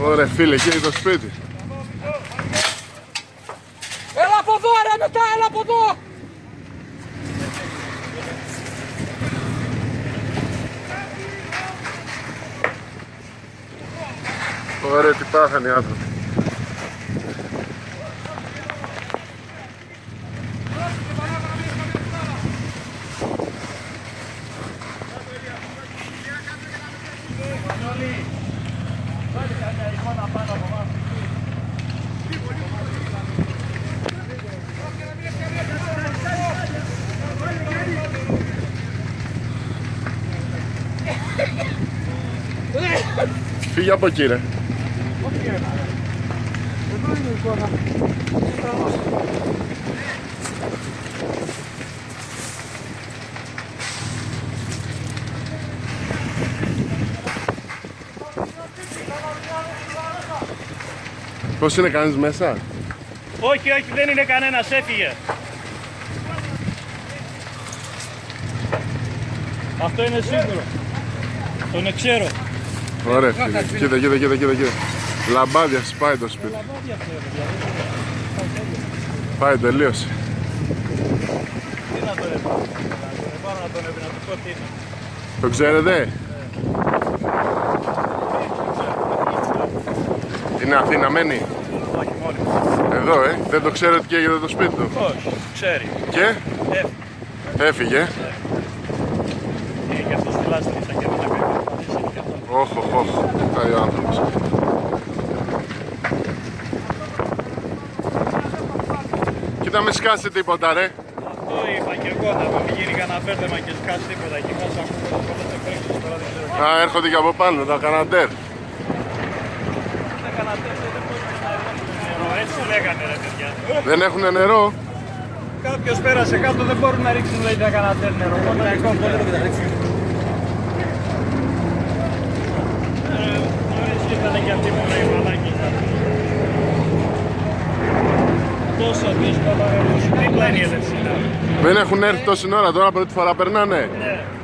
Ωραία φίλε, εκεί το σπίτι. Έλα από εδώ ρε μετά, έλα από εδώ! Ωραία, τι πάθανε οι άνθρωποι. Φύγε από εκεί ρε. Πώς είναι κανείς μέσα; Όχι, όχι, δεν είναι κανένας, έφυγε. Αυτό είναι σίγουρο. Τον ξέρω. Ωραία φίλε. Κοίτα, κοίτα, κοίτα, κοίτα, κοίτα. Λαμπάδια σπάει το σπίτι. Πάει, τελείωσε. Τι να τον έπαιρνε. Δεν πάω να τον έπαιρνε, να του πω τι είναι. Το ξέρετε; Είναι Αθήνα μένει. Όχι, μόνοι. Εδώ, ε. Δεν το ξέρετε και έγινε το σπίτι του; Όχι, ξέρει. Και; Έφυγε. έφυγε. Είναι και αυτός τη λάστη στα κέντρα να κάνει. Όχ, όχ, όχ. Πάει ο άνθρωπος. Κοίτα με σκάσει τίποτα ρε. Αυτό είπα και εγώ, να μην γίνει κανένα μπέρδεμα και σκάσει τίποτα. Εκεί μέσα ακούω το πρώτο τρέξεις τώρα δεν ξέρω. Α, έρχονται και από πάνω, τα καναντέρ. Δεν έκανα τέτοιο, δεν μπορούσε να ελέγξουν νερό. Έτσι λέγανε ρε παιδιά. Δεν έχουν νερό. Κάποιος πέρασε κάτω, δεν μπορούν να ρίξουν λέει τα κανατέρ νερό. Μόνο να ρίξουν πολύ και τα ρίξουν. Ήρθανε Ε, και αυτοί μου λέει μαλάκι. Τόσο δύσκολο ρε, τόσο δίπλα είναι η Ελευσίνα. Δεν έχουν έρθει τόση ώρα τώρα, πρώτη φορά περνάνε. Ναι. Μάλιστα.